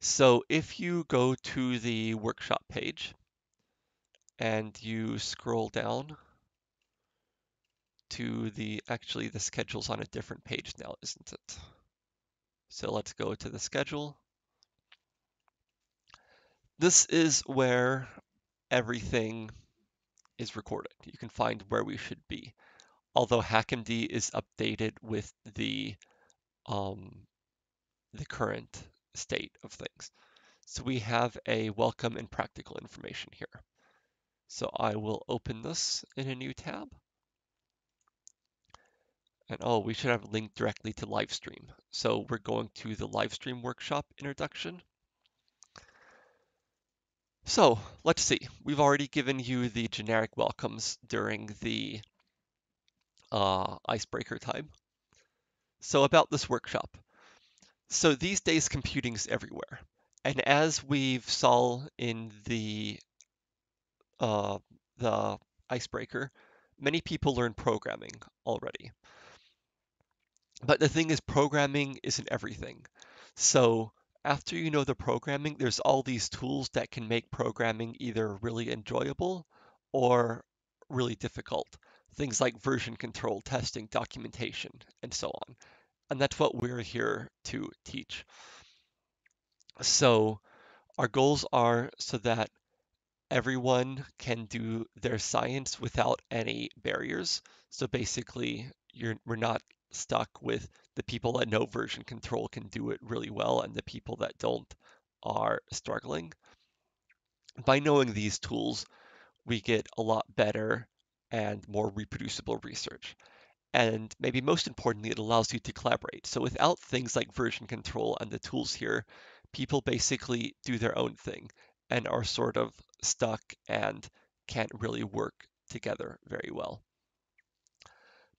So if you go to the workshop page and you scroll down to the, actually the schedule's on a different page now, isn't it? So let's go to the schedule. This is where everything is recorded. You can find where we should be. Although HackMD is updated with the um, the current state of things. So we have a welcome and practical information here. So I will open this in a new tab. And oh, we should have a link directly to Livestream. So we're going to the Livestream workshop introduction. So let's see, we've already given you the generic welcomes during the uh, icebreaker time. So about this workshop. So these days computing's everywhere. And as we've saw in the uh, the icebreaker, many people learn programming already. But the thing is, programming isn't everything. So after you know the programming, there's all these tools that can make programming either really enjoyable or really difficult. Things like version control, testing, documentation, and so on. And that's what we're here to teach. So our goals are so that everyone can do their science without any barriers. So basically, you're, we're not stuck with the people that know version control can do it really well and the people that don't are struggling. By knowing these tools, we get a lot better and more reproducible research. And maybe most importantly, it allows you to collaborate. So without things like version control and the tools here, people basically do their own thing and are sort of stuck and can't really work together very well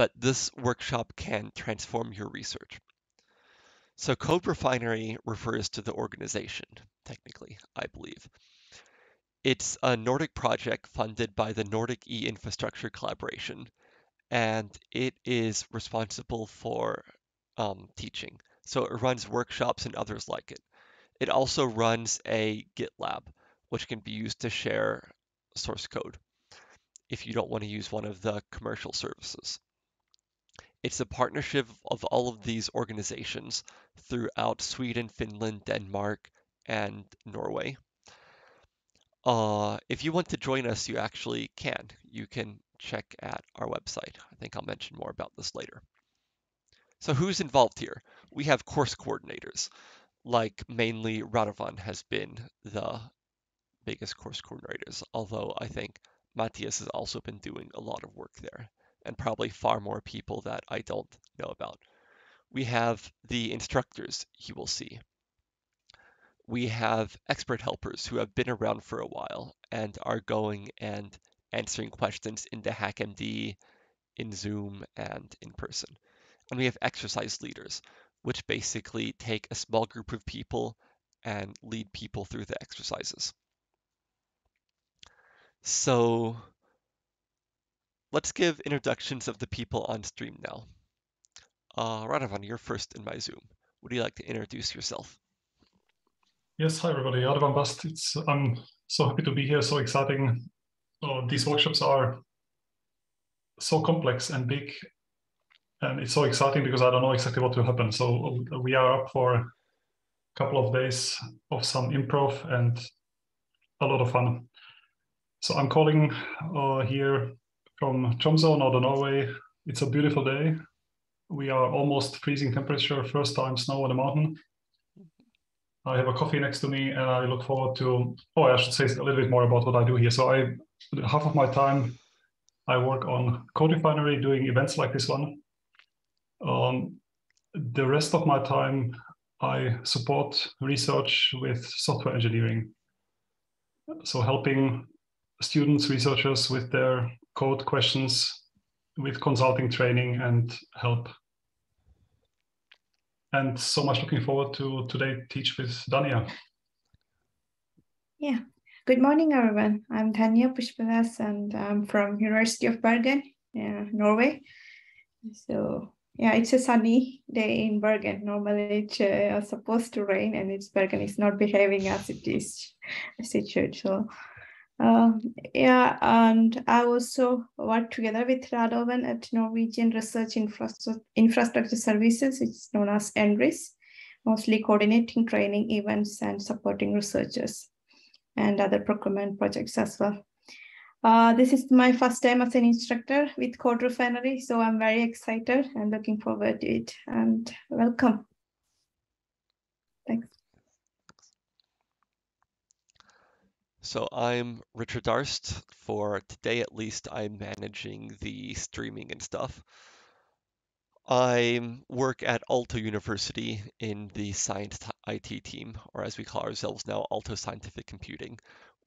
but this workshop can transform your research. So CodeRefinery refers to the organization, technically, I believe. It's a Nordic project funded by the Nordic e-infrastructure collaboration, and it is responsible for um, teaching. So it runs workshops and others like it. It also runs a GitLab, which can be used to share source code if you don't want to use one of the commercial services. It's a partnership of all of these organizations throughout Sweden, Finland, Denmark, and Norway. Uh, if you want to join us, you actually can. You can check at our website. I think I'll mention more about this later. So who's involved here? We have course coordinators, like mainly Radovan has been the biggest course coordinators, although I think Matthias has also been doing a lot of work there and probably far more people that I don't know about. We have the instructors you will see. We have expert helpers who have been around for a while and are going and answering questions in the HackMD, in Zoom, and in person. And we have exercise leaders, which basically take a small group of people and lead people through the exercises. So Let's give introductions of the people on stream now. Uh, Radovan, you're first in my Zoom. Would you like to introduce yourself? Yes, hi everybody, Radovan Bast. It's, I'm so happy to be here, so exciting. Uh, these workshops are so complex and big, and it's so exciting because I don't know exactly what will happen. So we are up for a couple of days of some improv and a lot of fun. So I'm calling uh, here from Tromsø, northern Norway. It's a beautiful day. We are almost freezing temperature, first time snow on the mountain. I have a coffee next to me and I look forward to, oh, I should say a little bit more about what I do here. So I, half of my time, I work on CodeRefinery doing events like this one. Um, the rest of my time, I support research with software engineering. So helping students, researchers with their code questions with consulting training and help. And so much looking forward to today teach with Dhanya. Yeah. Good morning, everyone. I'm Dhanya Pushpadas and I'm from University of Bergen, uh, Norway. So Yeah, it's a sunny day in Bergen. Normally it's uh, supposed to rain and it's Bergen is not behaving as it is as it should. So um, yeah, and I also work together with Radovan at Norwegian Research Infrastructure, Infrastructure Services. It's known as NRIS, mostly coordinating training events and supporting researchers and other procurement projects as well. Uh, this is my first time as an instructor with CodeRefinery, so I'm very excited and looking forward to it. And welcome. So I'm Richard Darst. For today, at least, I'm managing the streaming and stuff. I work at Aalto University in the science IT team, or as we call ourselves now, Aalto Scientific Computing.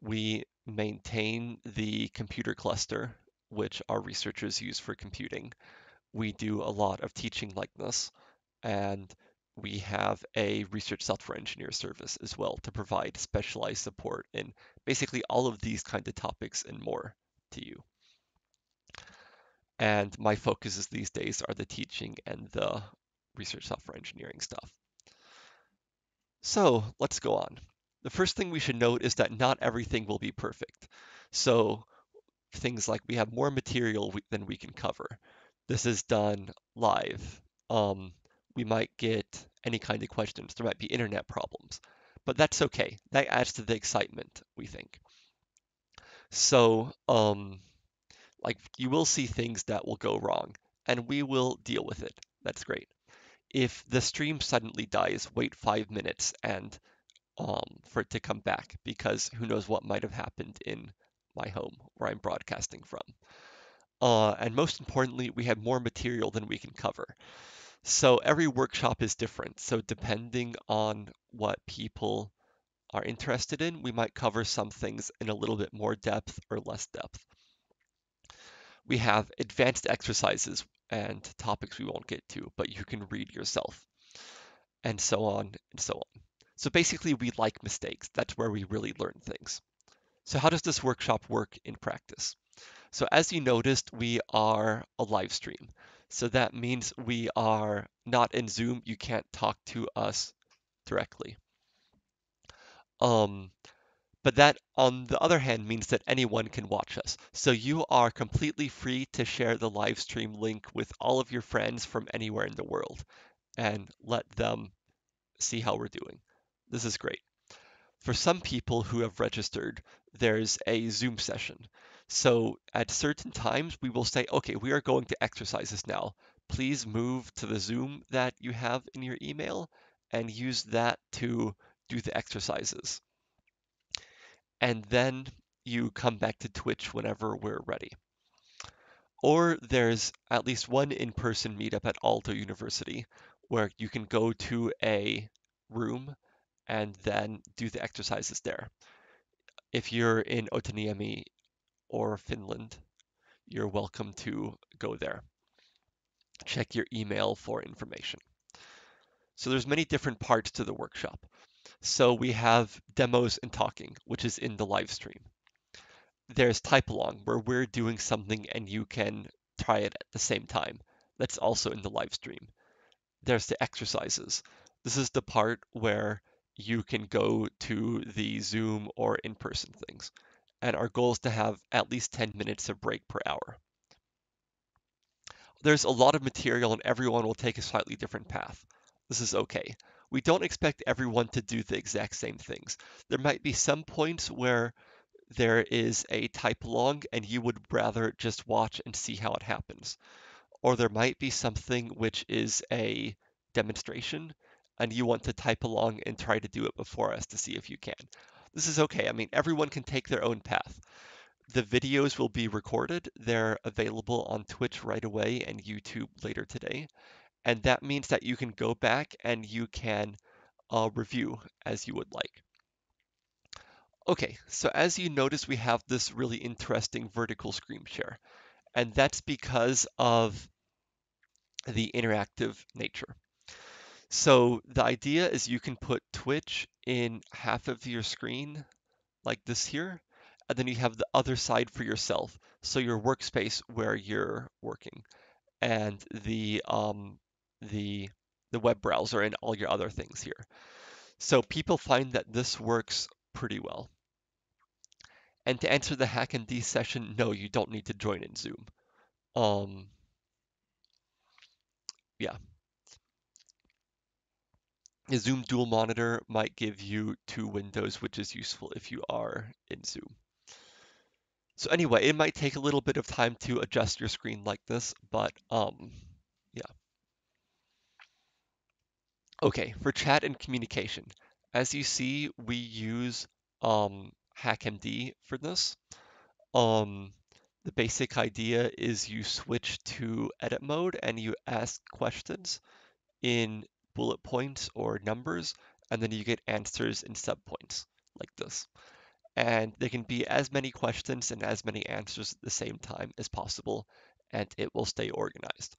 We maintain the computer cluster, which our researchers use for computing. We do a lot of teaching like this, and we have a research software engineer service as well to provide specialized support in basically all of these kind of topics and more to you. And my focuses these days are the teaching and the research software engineering stuff. So let's go on. The first thing we should note is that not everything will be perfect. So things like we have more material than we can cover. This is done live. Um, we might get any kind of questions. There might be internet problems, but that's okay. That adds to the excitement, we think. So, um, like you will see things that will go wrong, and we will deal with it. That's great. If the stream suddenly dies, wait five minutes and um, for it to come back because who knows what might have happened in my home where I'm broadcasting from. Uh, and most importantly, we have more material than we can cover. So every workshop is different. So depending on what people are interested in, we might cover some things in a little bit more depth or less depth. We have advanced exercises and topics we won't get to, but you can read yourself, and so on and so on. So basically, we like mistakes. That's where we really learn things. So how does this workshop work in practice? So as you noticed, we are a live stream. So that means we are not in Zoom. You can't talk to us directly. Um, but that, on the other hand, means that anyone can watch us. So you are completely free to share the live stream link with all of your friends from anywhere in the world and let them see how we're doing. This is great. For some people who have registered, there's a Zoom session. So at certain times, we will say, okay, we are going to exercises now. Please move to the Zoom that you have in your email and use that to do the exercises. And then you come back to Twitch whenever we're ready. Or there's at least one in-person meetup at Aalto University where you can go to a room and then do the exercises there. If you're in Otaniemi, or Finland, you're welcome to go there. Check your email for information. So there's many different parts to the workshop. So we have demos and talking, which is in the live stream. There's type along where we're doing something and you can try it at the same time. That's also in the live stream. There's the exercises. This is the part where you can go to the Zoom or in-person things and our goal is to have at least 10 minutes of break per hour. There's a lot of material and everyone will take a slightly different path. This is okay. We don't expect everyone to do the exact same things. There might be some points where there is a type along and you would rather just watch and see how it happens. Or there might be something which is a demonstration and you want to type along and try to do it before us to see if you can. This is okay. I mean, everyone can take their own path. The videos will be recorded. They're available on Twitch right away and YouTube later today. And that means that you can go back and you can uh, review as you would like. Okay, so as you notice, we have this really interesting vertical screen share. And that's because of the interactive nature. So the idea is you can put Twitch in half of your screen like this here, and then you have the other side for yourself, so your workspace where you're working. and the um, the the web browser and all your other things here. So people find that this works pretty well. And to answer the HackMD session, no, you don't need to join in Zoom. Um, yeah. A Zoom dual monitor might give you two windows, which is useful if you are in Zoom. So anyway, it might take a little bit of time to adjust your screen like this, but um, yeah. Okay, for chat and communication. As you see, we use um, HackMD for this. Um, the basic idea is you switch to edit mode and you ask questions in bullet points or numbers, and then you get answers in subpoints like this. And there can be as many questions and as many answers at the same time as possible, and it will stay organized.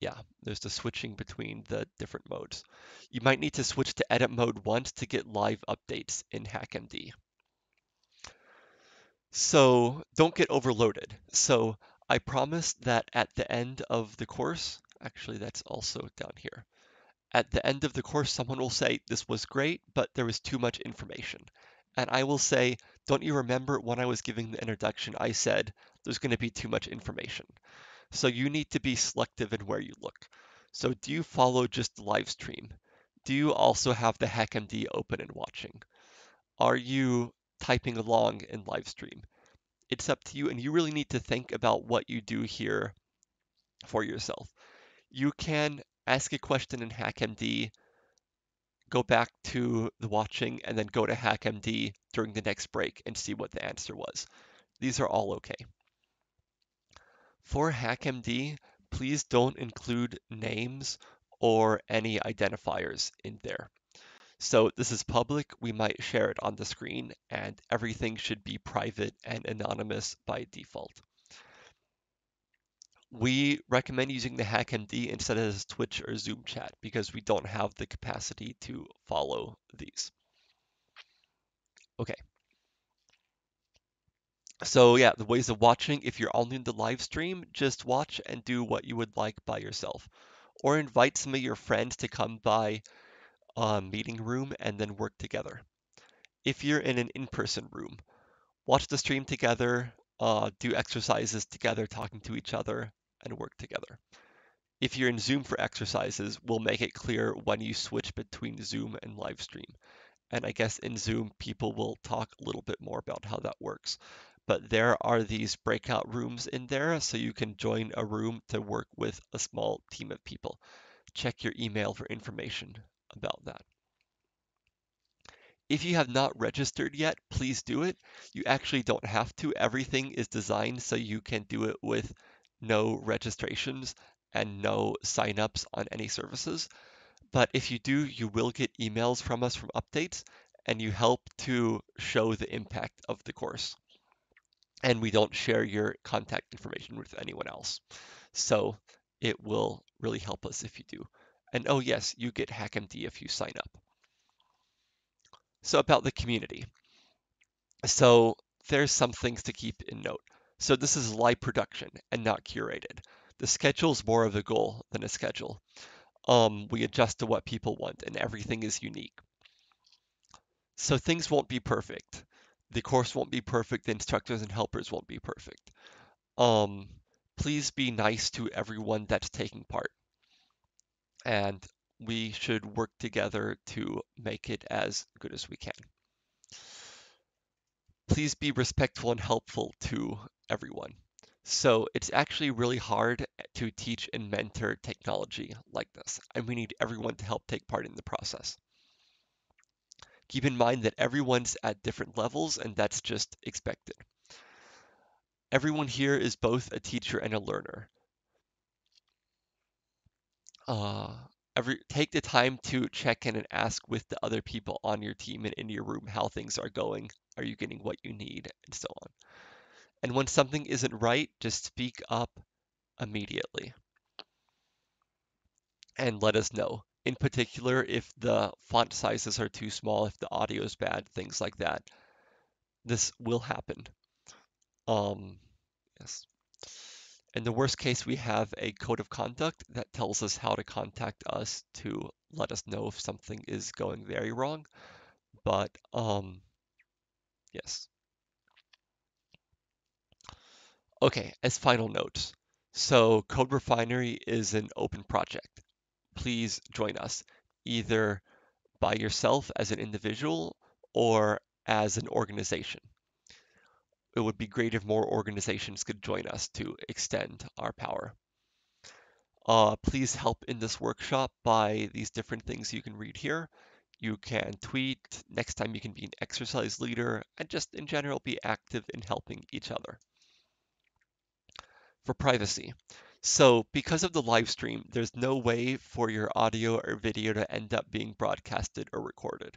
Yeah, there's the switching between the different modes. You might need to switch to edit mode once to get live updates in HackMD. So don't get overloaded. So I promised that at the end of the course, actually that's also down here. At the end of the course, someone will say, this was great, but there was too much information. And I will say, don't you remember when I was giving the introduction, I said, there's going to be too much information. So you need to be selective in where you look. So do you follow just the live stream? Do you also have the HackMD open and watching? Are you typing along in live stream. It's up to you, and you really need to think about what you do here for yourself. You can ask a question in HackMD, go back to the watching, and then go to HackMD during the next break and see what the answer was. These are all okay. For HackMD, please don't include names or any identifiers in there. So this is public, we might share it on the screen, and everything should be private and anonymous by default. We recommend using the HackMD instead of Twitch or Zoom chat because we don't have the capacity to follow these. Okay. So yeah, the ways of watching, if you're only in the live stream, just watch and do what you would like by yourself. Or invite some of your friends to come by a meeting room and then work together. If you're in an in-person room, watch the stream together, uh, do exercises together, talking to each other, and work together. If you're in Zoom for exercises, we'll make it clear when you switch between Zoom and live stream. And I guess in Zoom, people will talk a little bit more about how that works. But there are these breakout rooms in there, so you can join a room to work with a small team of people. Check your email for information about that. If you have not registered yet, please do it. You actually don't have to. Everything is designed so you can do it with no registrations and no signups on any services. But if you do, you will get emails from us from updates and you help to show the impact of the course. And we don't share your contact information with anyone else. So it will really help us if you do. And oh yes, you get HackMD if you sign up. So about the community. So there's some things to keep in note. So this is live production and not curated. The schedule is more of a goal than a schedule. Um, we adjust to what people want and everything is unique. So things won't be perfect. The course won't be perfect. The instructors and helpers won't be perfect. Um, please be nice to everyone that's taking part and we should work together to make it as good as we can. Please be respectful and helpful to everyone. So it's actually really hard to teach and mentor technology like this, and we need everyone to help take part in the process. Keep in mind that everyone's at different levels, and that's just expected. Everyone here is both a teacher and a learner uh, every take the time to check in and ask with the other people on your team and in your room how things are going. Are you getting what you need, and so on. And when something isn't right, just speak up immediately and let us know. In particular, if the font sizes are too small, if the audio is bad, things like that. This will happen. Um, yes. In the worst case, we have a code of conduct that tells us how to contact us to let us know if something is going very wrong. But um, yes. Okay, as final notes. So CodeRefinery is an open project. Please join us either by yourself as an individual or as an organization. It would be great if more organizations could join us to extend our power. Uh, please help in this workshop by these different things you can read here. You can tweet, next time you can be an exercise leader, and just in general be active in helping each other for privacy. So because of the live stream, there's no way for your audio or video to end up being broadcasted or recorded.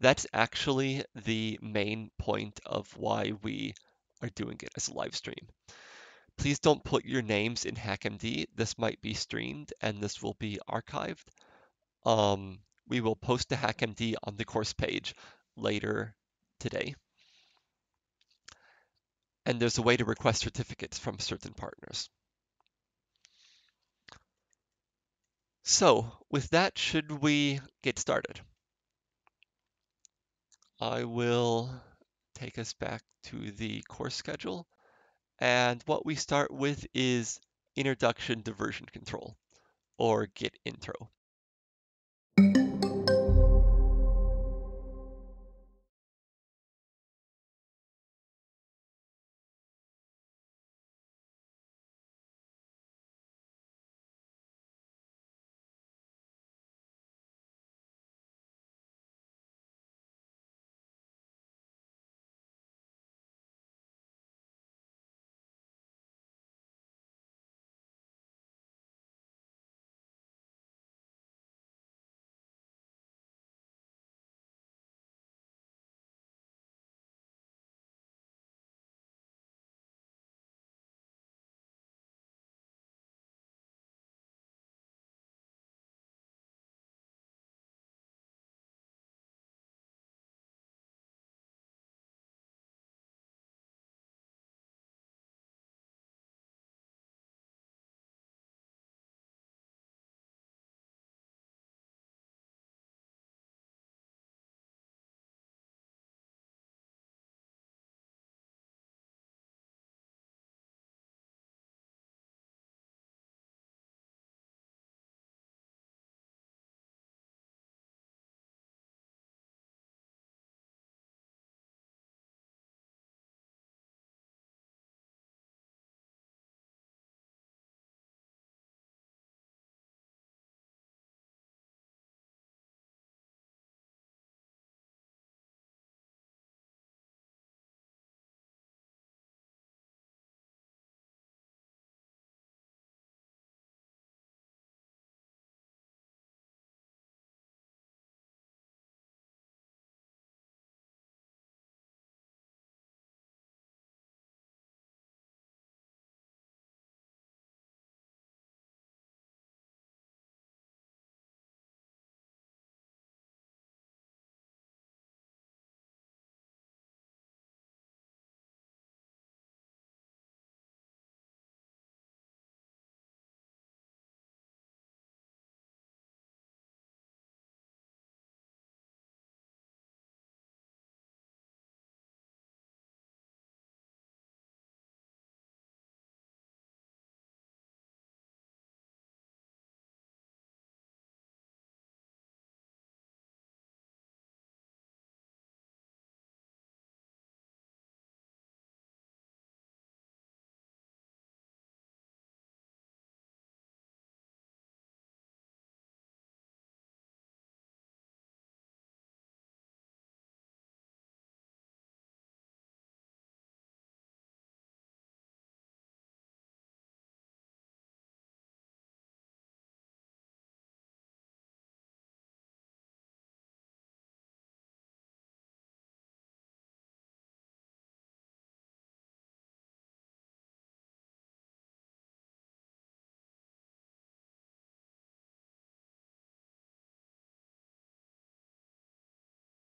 That's actually the main point of why we are doing it as a live stream. Please don't put your names in HackMD. This might be streamed and this will be archived. Um, we will post the HackMD on the course page later today and there's a way to request certificates from certain partners. So with that, should we get started? I will take us back to the course schedule. And what we start with is Introduction to Version Control, or Git Intro.